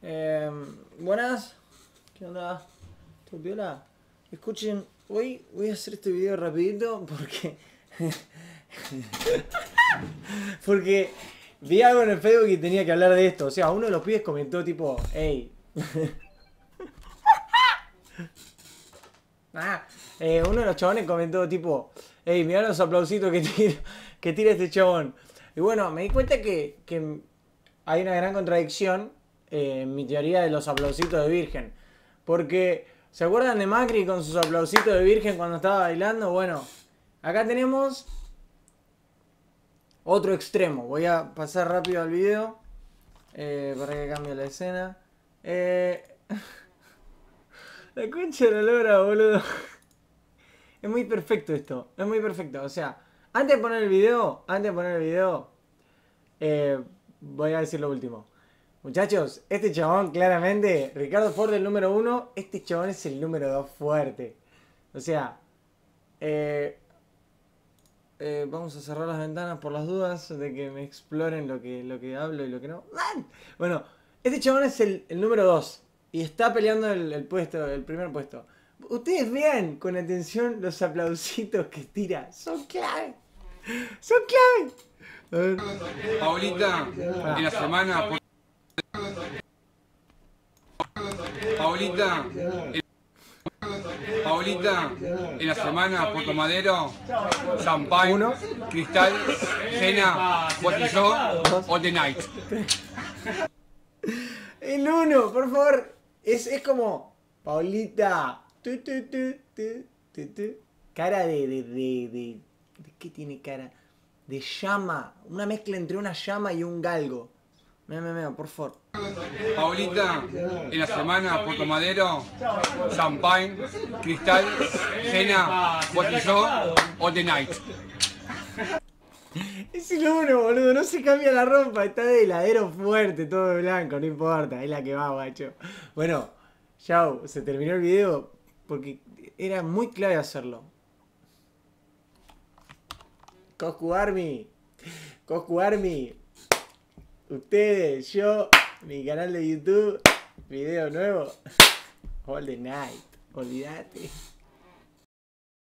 Eh, buenas. ¿Qué onda? ¿Tu piola? Escuchen, hoy voy a hacer este video rapidito porque... porque vi algo en el Facebook y tenía que hablar de esto. O sea, uno de los pibes comentó tipo, hey. ah, eh, uno de los chabones comentó tipo, hey, mirá los aplausitos que tira, que tira este chabón. Y bueno, me di cuenta que, que hay una gran contradicción eh, mi teoría de los aplausitos de Virgen. Porque, ¿se acuerdan de Macri con sus aplausitos de Virgen cuando estaba bailando? Bueno, acá tenemos otro extremo. Voy a pasar rápido al video eh, para que cambie la escena. Eh, la concha de la lora, boludo. Es muy perfecto esto. Es muy perfecto. O sea, antes de poner el video, antes de poner el video, voy a decir lo último. Muchachos, este chabón claramente, Ricardo Ford el número uno, este chabón es el número dos fuerte. O sea, eh, eh, vamos a cerrar las ventanas por las dudas de que me exploren lo que, lo que hablo y lo que no. Bueno, este chabón es el, número dos y está peleando el, el, puesto, el primer puesto. Ustedes vean con atención los aplausitos que tira, son clave. Son clave. Paulita, en la semana Paulita. Paulita, en la semana, Puerto Madero, champagne, cristal, cena, botellón o the night. El uno, por favor. Es, es como, Paulita. cara de, de, de, de, ¿de qué tiene cara? De llama, una mezcla entre una llama y un galgo. Mira, mira, mira, por favor. Paulita, en la semana, Puerto Madero, champagne, cristal, cena, botellón o the night. Es el uno, boludo, no se cambia la ropa, está de heladero fuerte, todo de blanco, no importa, es la que va, guacho. Bueno, chao, se terminó el video porque era muy clave hacerlo. Coscu Army, Coscu Army, ustedes, yo, mi canal de YouTube, video nuevo, All the Night, olvídate.